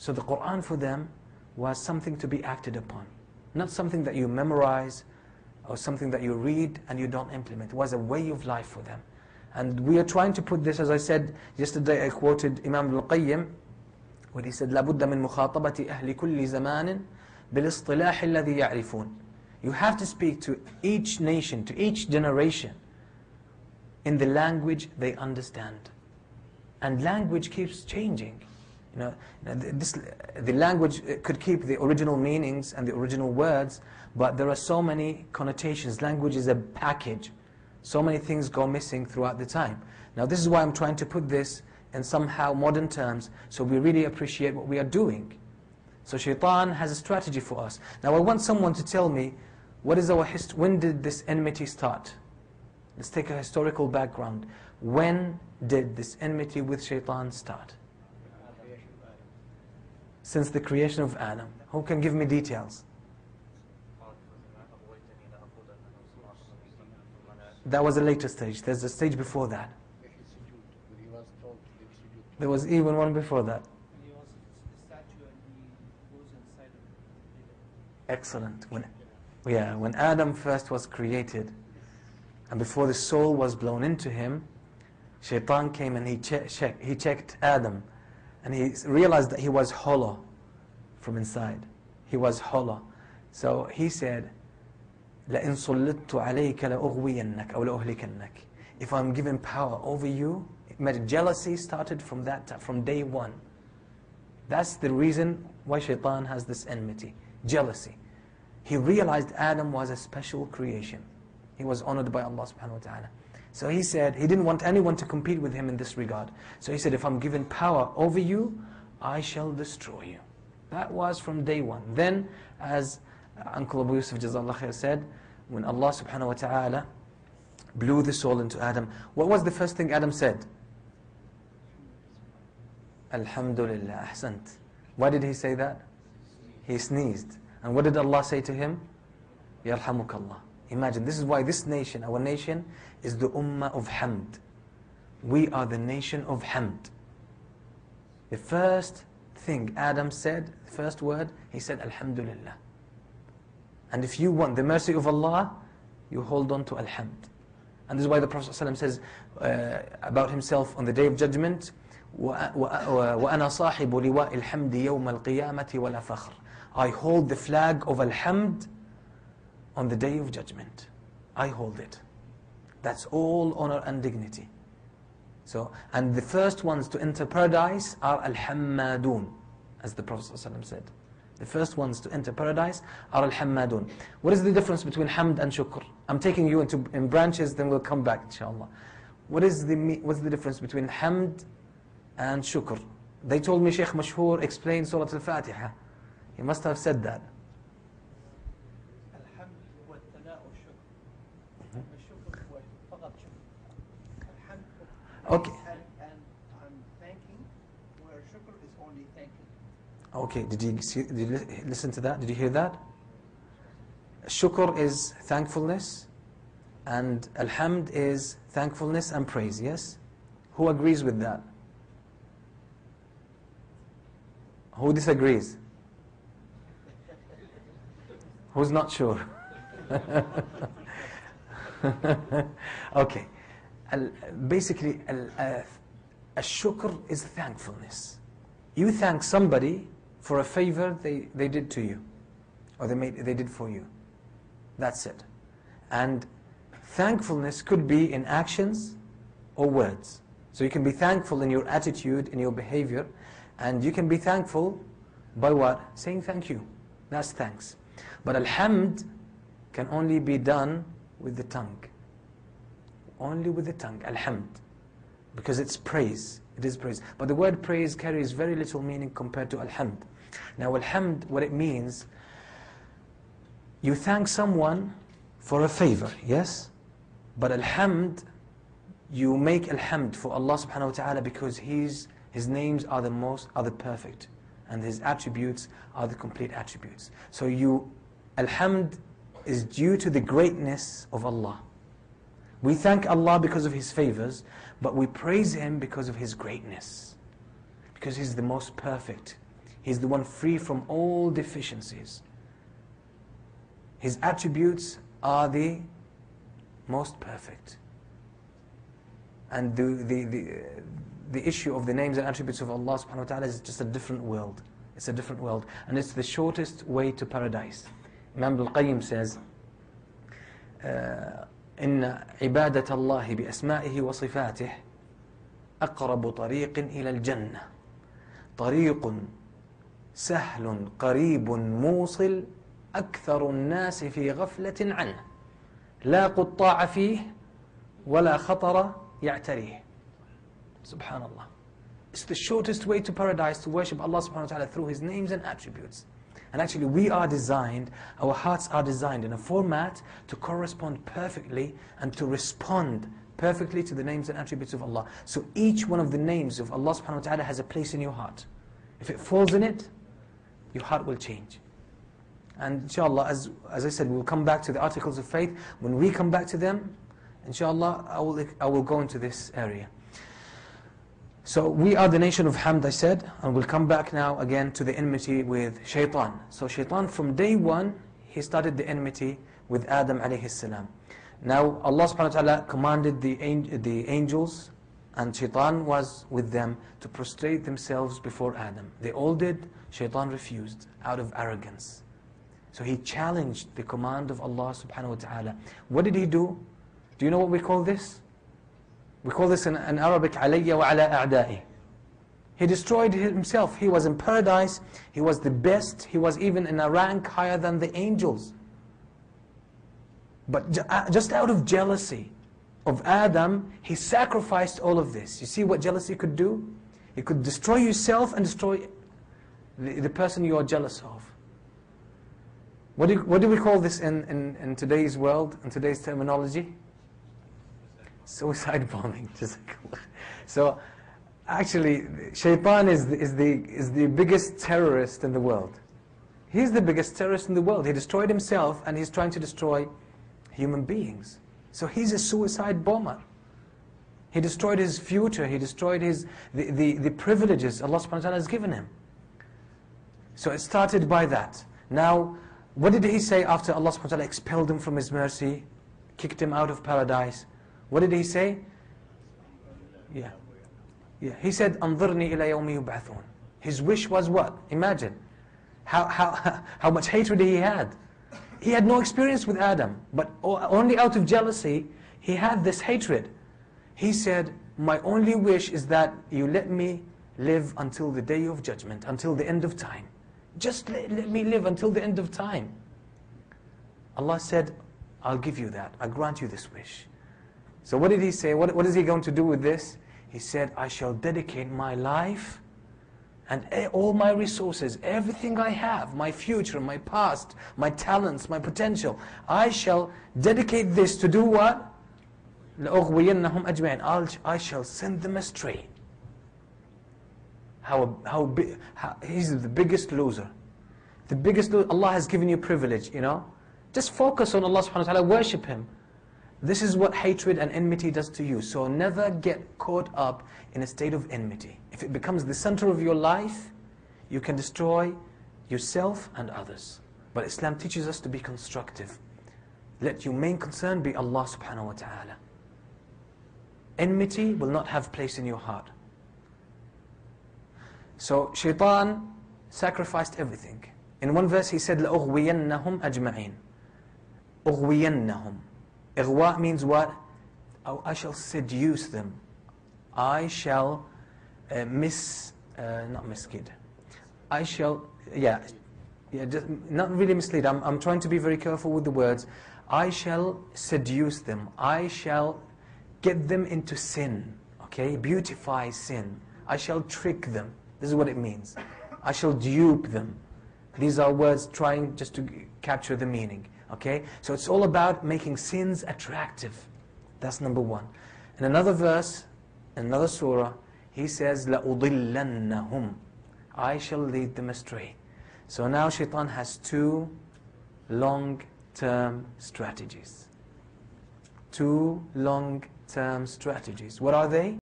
So the Quran for them was something to be acted upon. Not something that you memorize or something that you read and you don't implement. It was a way of life for them. And we are trying to put this, as I said yesterday, I quoted Imam al-Qayyim, when he said, لابد من مخاطبة أهل كل زمان بالاصطلاح الذي يعرفون. You have to speak to each nation, to each generation, in the language they understand. And language keeps changing. You know, this, the language uh, could keep the original meanings and the original words, but there are so many connotations. Language is a package. So many things go missing throughout the time. Now this is why I'm trying to put this in somehow modern terms, so we really appreciate what we are doing. So shaitan has a strategy for us. Now I want someone to tell me, what is our history, when did this enmity start? Let's take a historical background. When did this enmity with shaitan start? Since the creation of Adam. Who can give me details? That was a later stage. There's a stage before that. There was even one before that. Excellent. When, yeah, when Adam first was created, and before the soul was blown into him, Shaitan came and he, che he checked Adam, and he realized that he was hollow from inside. He was hollow. So he said, لَإِن صُلِّتُ عَلَيْكَ لَأُغْوِيَنَّكَ أو لَأُهْلِكَنَّكَ If I'm given power over you, jealousy started from that time, from day one. That's the reason why shaitan has this enmity, jealousy. He realized Adam was a special creation. He was honored by Allah subhanahu wa ta'ala. So he said, he didn't want anyone to compete with him in this regard. So he said, if I'm given power over you, I shall destroy you. That was from day one. Then, as Uncle Abu Yusuf Jazallah said, when Allah subhanahu wa ta'ala blew the soul into Adam, what was the first thing Adam said? Alhamdulillah, ahsant. Why did he say that? He sneezed. And what did Allah say to him? Yarhamukallah. Imagine, this is why this nation, our nation, is the ummah of hamd. We are the nation of hamd. The first thing Adam said, the first word, he said, Alhamdulillah. And if you want the mercy of Allah, you hold on to Alhamd. And this is why the Prophet ﷺ says uh, about himself on the Day of Judgment, وَأَنَا صَاحِبُ لِوَاءِ الْحَمْدِ يَوْمَ الْقِيَامَةِ وَلَا فَخْرٍ I hold the flag of Alhamd on the Day of Judgment. I hold it. That's all honor and dignity. So, and the first ones to enter paradise are Al-Hammadun, as the Prophet ﷺ said. The first ones to enter paradise are al-hammadun. What is the difference between hamd and shukr? I'm taking you into in branches, then we'll come back, inshallah. What is the what's the difference between hamd and shukr? They told me Sheikh Mashhur explained Surah Al-Fatiha. He must have said that. Okay. Okay, did you, see, did you listen to that? Did you hear that? Shukr is thankfulness, and Alhamd is thankfulness and praise, yes? Who agrees with that? Who disagrees? Who's not sure? okay. Basically, uh, a shukr is thankfulness. You thank somebody for a favor they, they did to you or they, made, they did for you. That's it. And thankfulness could be in actions or words. So you can be thankful in your attitude, in your behavior, and you can be thankful by what? Saying thank you. That's thanks. But alhamd can only be done with the tongue. Only with the tongue, alhamd. Because it's praise. It is praise. But the word praise carries very little meaning compared to alhamd. Now alhamd, what it means, you thank someone for a favor, yes? But alhamd, you make alhamd for Allah subhanahu wa ta'ala because His, His names are the most, are the perfect. And His attributes are the complete attributes. So you, alhamd is due to the greatness of Allah. We thank Allah because of His favors, but we praise Him because of His greatness. Because He's the most perfect. He's the one free from all deficiencies. His attributes are the most perfect. And the, the, the, the issue of the names and attributes of Allah subhanahu wa ta'ala is just a different world. It's a different world. And it's the shortest way to paradise. Imam al-Qayyim says, uh, إن عبادة الله بأسمائه وصفاته أقرب طريق إلى الجنة. طريق سهل قريب موصل أكثر الناس في غفلة عنه. لا قطاع فيه ولا خطر يعتريه. سبحان الله. It's the shortest way to paradise to worship Allah subhanahu wa ta'ala through His names and attributes. And actually we are designed, our hearts are designed in a format to correspond perfectly and to respond perfectly to the names and attributes of Allah. So each one of the names of Allah subhanahu wa ta'ala has a place in your heart. If it falls in it, your heart will change. And inshallah, as, as I said, we'll come back to the articles of faith. When we come back to them, inshallah, I will, I will go into this area. So we are the nation of Hamd, I said, and we'll come back now again to the enmity with shaitan. So shaitan, from day one, he started the enmity with Adam alayhi salam. Now Allah subhanahu wa ta'ala commanded the, the angels, and shaitan was with them, to prostrate themselves before Adam. They all did, shaitan refused, out of arrogance. So he challenged the command of Allah subhanahu wa ta'ala. What did he do? Do you know what we call this? We call this in, in Arabic, عَلَيَّ وَعَلَىٰ أَعْدَائِي He destroyed himself. He was in paradise. He was the best. He was even in a rank higher than the angels. But uh, just out of jealousy of Adam, he sacrificed all of this. You see what jealousy could do? It could destroy yourself and destroy the, the person you are jealous of. What do, what do we call this in, in, in today's world, in today's terminology? Suicide bombing. so actually, shaitan is the, is, the, is the biggest terrorist in the world. He's the biggest terrorist in the world. He destroyed himself and he's trying to destroy human beings. So he's a suicide bomber. He destroyed his future. He destroyed his, the, the, the privileges Allah subhanahu wa ta'ala has given him. So it started by that. Now, what did he say after Allah subhanahu wa ta'ala expelled him from his mercy, kicked him out of paradise? What did he say? Yeah. Yeah. He said, أنظرني إلى يوم يبعثون. His wish was what? Imagine. How, how, how much hatred he had. He had no experience with Adam, but only out of jealousy, he had this hatred. He said, my only wish is that you let me live until the day of judgment, until the end of time. Just let, let me live until the end of time. Allah said, I'll give you that. I grant you this wish. So what did he say? What, what is he going to do with this? He said, I shall dedicate my life and all my resources, everything I have, my future, my past, my talents, my potential, I shall dedicate this to do what? لأغوينهم أجمعين I shall send them astray. How, how, big, how, he's the biggest loser. The biggest loser, Allah has given you privilege, you know. Just focus on Allah subhanahu wa ta'ala, worship Him. This is what hatred and enmity does to you. So never get caught up in a state of enmity. If it becomes the center of your life, you can destroy yourself and others. But Islam teaches us to be constructive. Let your main concern be Allah subhanahu wa ta'ala. Enmity will not have place in your heart. So shaitan sacrificed everything. In one verse he said, لَأُغْوِيَنَّهُمْ أَجْمَعِينَ أُغْوِيَنَّهُمْ Ighwa means what? Oh, I shall seduce them. I shall uh, mis, uh, not mislead. I shall, yeah, yeah, just not really mislead. I'm, I'm trying to be very careful with the words. I shall seduce them. I shall get them into sin. Okay, beautify sin. I shall trick them. This is what it means. I shall dupe them. These are words trying just to capture the meaning. Okay? So it's all about making sins attractive. That's number one. In another verse, in another surah, he says, لَأُضِلَّنَّهُمْ I shall lead them astray. So now shaitan has two long-term strategies. Two long-term strategies. What are they?